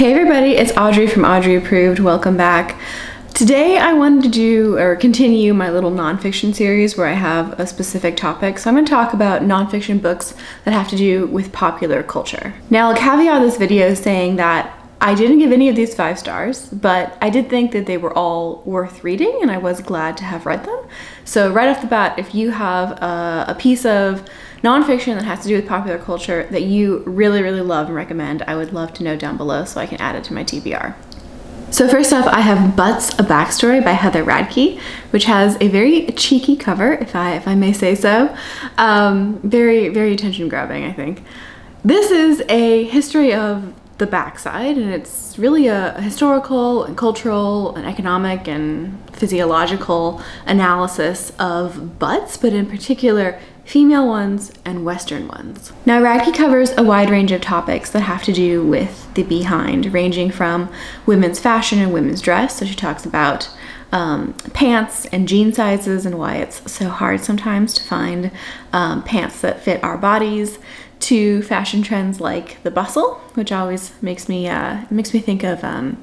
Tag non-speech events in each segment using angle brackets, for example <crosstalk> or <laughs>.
Hey everybody, it's Audrey from Audrey Approved. Welcome back. Today I wanted to do or continue my little nonfiction series where I have a specific topic. So I'm going to talk about nonfiction books that have to do with popular culture. Now I'll caveat this video saying that I didn't give any of these five stars, but I did think that they were all worth reading and I was glad to have read them. So right off the bat, if you have a, a piece of nonfiction that has to do with popular culture that you really, really love and recommend, I would love to know down below so I can add it to my TBR. So first up, I have Butts, A Backstory by Heather Radke, which has a very cheeky cover, if I, if I may say so. Um, very, very attention grabbing, I think. This is a history of the backside, and it's really a, historical and cultural and economic and physiological analysis of butts, but in particular female ones and Western ones. Now, Radke covers a wide range of topics that have to do with the behind, ranging from women's fashion and women's dress. So she talks about um, pants and jean sizes and why it's so hard sometimes to find um, pants that fit our bodies to fashion trends like the bustle, which always makes me uh, makes me think of um,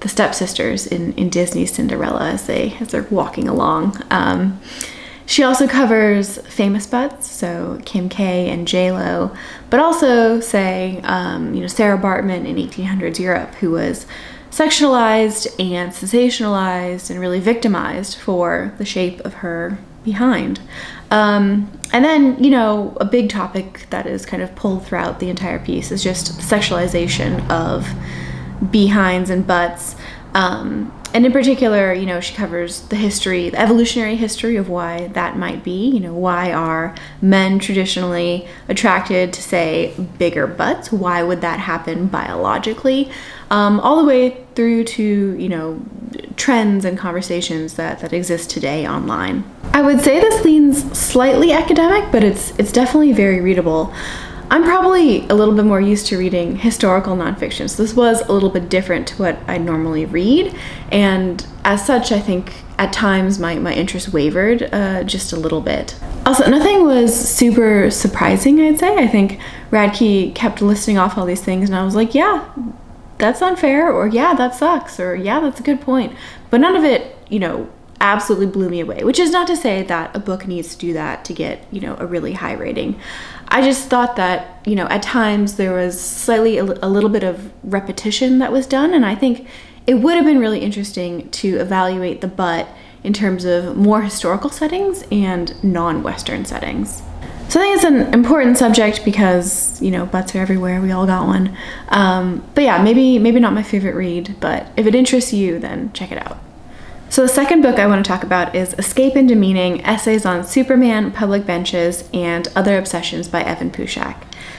the stepsisters in, in Disney's Cinderella as they as they're walking along. Um, she also covers famous butts, so Kim K and J Lo, but also say um, you know Sarah Bartman in 1800s Europe, who was sexualized and sensationalized and really victimized for the shape of her behind. Um, and then, you know, a big topic that is kind of pulled throughout the entire piece is just sexualization of behinds and butts. Um, and in particular, you know, she covers the history, the evolutionary history of why that might be. You know, why are men traditionally attracted to, say, bigger butts? Why would that happen biologically? Um, all the way through to, you know, trends and conversations that, that exist today online. I would say this leans slightly academic, but it's it's definitely very readable. I'm probably a little bit more used to reading historical nonfiction, so this was a little bit different to what I normally read, and as such, I think at times my, my interest wavered uh, just a little bit. Also, nothing was super surprising, I'd say. I think Radke kept listing off all these things, and I was like, yeah, that's unfair, or yeah, that sucks, or yeah, that's a good point. But none of it, you know, absolutely blew me away, which is not to say that a book needs to do that to get, you know, a really high rating. I just thought that, you know, at times there was slightly a, a little bit of repetition that was done, and I think it would have been really interesting to evaluate the butt in terms of more historical settings and non-Western settings. So I think it's an important subject because you know butts are everywhere. We all got one. Um, but yeah, maybe maybe not my favorite read, but if it interests you, then check it out. So the second book I want to talk about is Escape into Meaning, Essays on Superman, Public Benches, and Other Obsessions by Evan Puschak.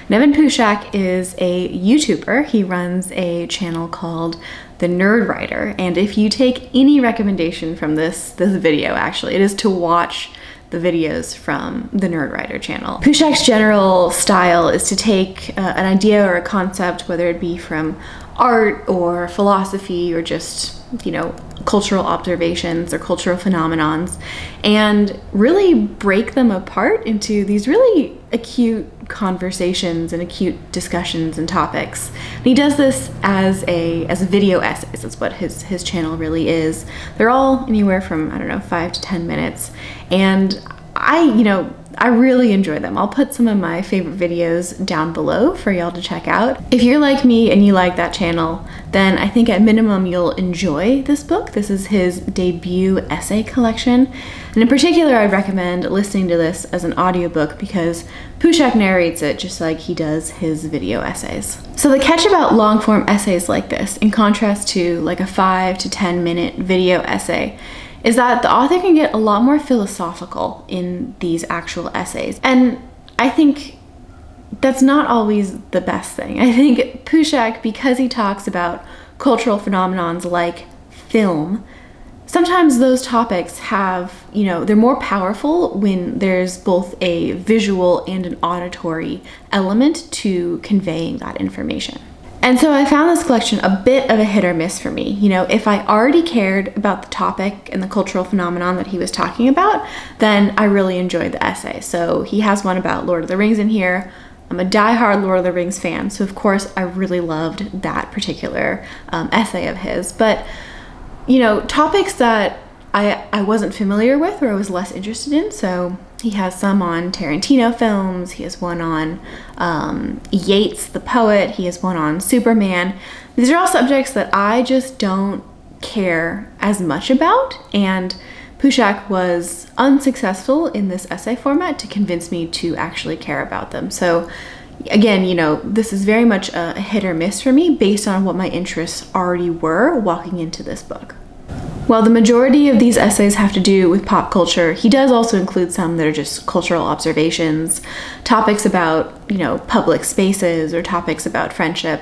And Evan Puschak is a YouTuber. He runs a channel called The Nerdwriter. And if you take any recommendation from this, this video, actually, it is to watch the videos from the Nerdwriter channel. Puschak's general style is to take uh, an idea or a concept, whether it be from art or philosophy or just, you know, cultural observations or cultural phenomenons and really break them apart into these really acute conversations and acute discussions and topics. And he does this as a as a video essays. That's what his his channel really is. They're all anywhere from I don't know 5 to 10 minutes and I, you know, I really enjoy them. I'll put some of my favorite videos down below for y'all to check out. If you're like me and you like that channel, then I think at minimum you'll enjoy this book. This is his debut essay collection. And in particular, I'd recommend listening to this as an audiobook because Puschak narrates it just like he does his video essays. So the catch about long form essays like this, in contrast to like a five to 10 minute video essay, is that the author can get a lot more philosophical in these actual essays. And I think that's not always the best thing. I think Puschak, because he talks about cultural phenomenons like film, sometimes those topics have, you know, they're more powerful when there's both a visual and an auditory element to conveying that information. And so I found this collection a bit of a hit or miss for me. You know, if I already cared about the topic and the cultural phenomenon that he was talking about, then I really enjoyed the essay. So he has one about Lord of the Rings in here. I'm a die-hard Lord of the Rings fan, so of course I really loved that particular um, essay of his. But you know, topics that I I wasn't familiar with or I was less interested in. So he has some on Tarantino films. He has one on um, Yeats, the poet. He has one on Superman. These are all subjects that I just don't care as much about, and Puschak was unsuccessful in this essay format to convince me to actually care about them. So, again, you know, this is very much a hit or miss for me based on what my interests already were walking into this book. While the majority of these essays have to do with pop culture, he does also include some that are just cultural observations, topics about, you know, public spaces or topics about friendship.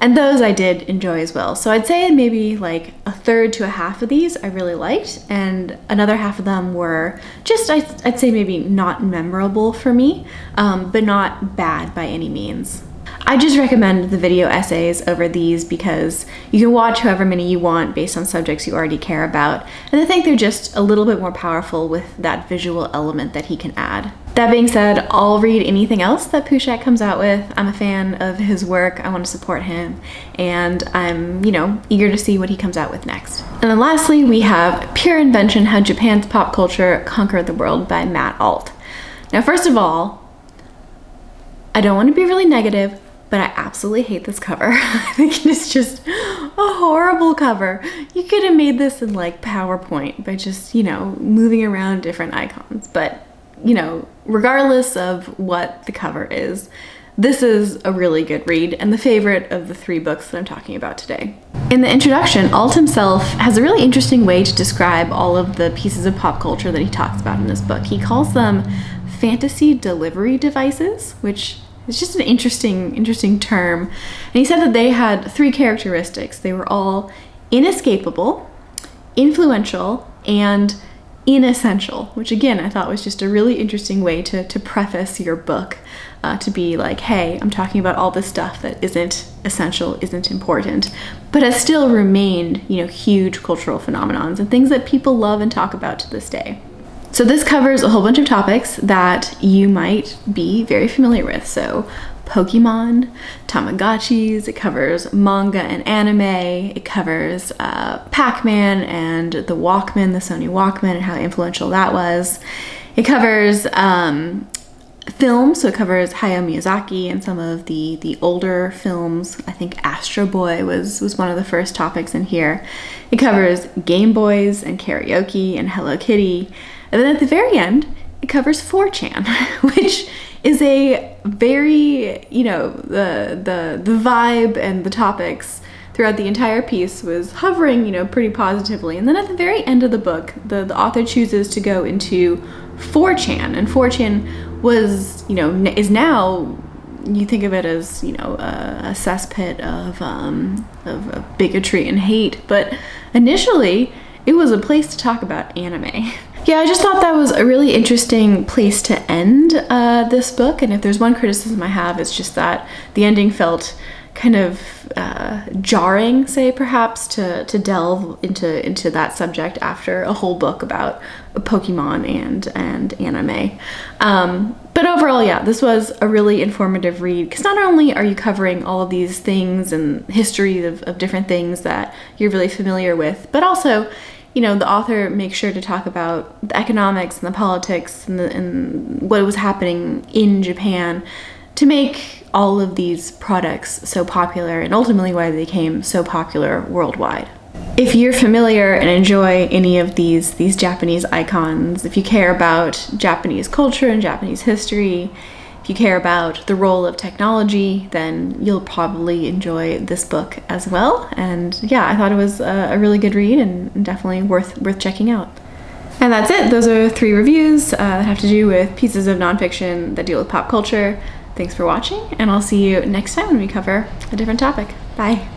And those I did enjoy as well. So I'd say maybe like a third to a half of these I really liked, and another half of them were just, I'd, say, maybe not memorable for me, um, but not bad by any means. I just recommend the video essays over these because you can watch however many you want based on subjects you already care about, and I think they're just a little bit more powerful with that visual element that he can add. That being said, I'll read anything else that Puschak comes out with. I'm a fan of his work, I want to support him, and I'm, you know, eager to see what he comes out with next. And then lastly, we have Pure Invention How Japan's Pop Culture Conquered the World by Matt Alt. Now, first of all, I don't want to be really negative, but I absolutely hate this cover. <laughs> I think it's just a horrible cover. You could have made this in like PowerPoint by just, you know, moving around different icons. But, you know, regardless of what the cover is, this is a really good read and the favorite of the three books that I'm talking about today. In the introduction, Alt himself has a really interesting way to describe all of the pieces of pop culture that he talks about in this book. He calls them fantasy delivery devices, which it's just an interesting, interesting term. And he said that they had three characteristics. They were all inescapable, influential, and inessential, which again I thought was just a really interesting way to, to preface your book. Uh, to be like, hey, I'm talking about all this stuff that isn't essential, isn't important, but has still remained, you know, huge cultural phenomenons and things that people love and talk about to this day. So this covers a whole bunch of topics that you might be very familiar with. So Pokemon, Tamagotchis, it covers manga and anime, it covers uh, Pac-Man and the Walkman, the Sony Walkman and how influential that was. It covers um, film, so it covers Hayao Miyazaki and some of the the older films. I think Astro Boy was was one of the first topics in here. It covers Game Boys and karaoke and Hello Kitty. And then at the very end, it covers 4chan, <laughs> which is a very, you know, the the the vibe and the topics throughout the entire piece was hovering, you know, pretty positively. And then at the very end of the book, the, the author chooses to go into 4chan, and 4chan was, you know, is now you think of it as you know a, a cesspit of um, of, of bigotry and hate, but initially it was a place to talk about anime. <laughs> Yeah, I just thought that was a really interesting place to end uh, this book. And if there's one criticism I have, it's just that the ending felt kind of uh, jarring, say perhaps, to, to delve into into that subject after a whole book about Pokemon and and anime. Um, but overall, yeah, this was a really informative read because not only are you covering all of these things and history of, of different things that you're really familiar with, but also you know, the author makes sure to talk about the economics and the politics and, the, and what was happening in Japan to make all of these products so popular and ultimately why they became so popular worldwide. If you're familiar and enjoy any of these these Japanese icons, if you care about Japanese culture and Japanese history, you care about the role of technology, then you'll probably enjoy this book as well. And yeah, I thought it was a, a really good read and definitely worth worth checking out. And that's it. Those are three reviews uh, that have to do with pieces of nonfiction that deal with pop culture. Thanks for watching, and I'll see you next time when we cover a different topic. Bye.